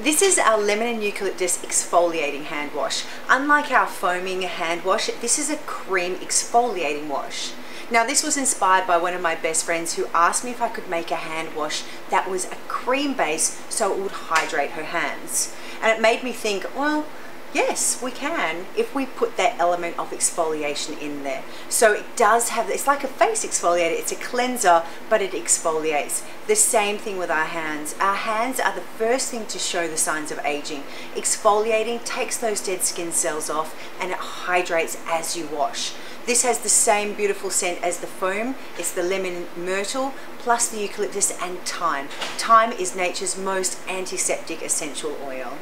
This is our lemon and eucalyptus exfoliating hand wash. Unlike our foaming hand wash, this is a cream exfoliating wash. Now this was inspired by one of my best friends who asked me if I could make a hand wash that was a cream base so it would hydrate her hands. And it made me think, well, Yes, we can if we put that element of exfoliation in there. So it does have, it's like a face exfoliator, it's a cleanser, but it exfoliates. The same thing with our hands. Our hands are the first thing to show the signs of aging. Exfoliating takes those dead skin cells off and it hydrates as you wash. This has the same beautiful scent as the foam. It's the lemon myrtle plus the eucalyptus and thyme. Thyme is nature's most antiseptic essential oil.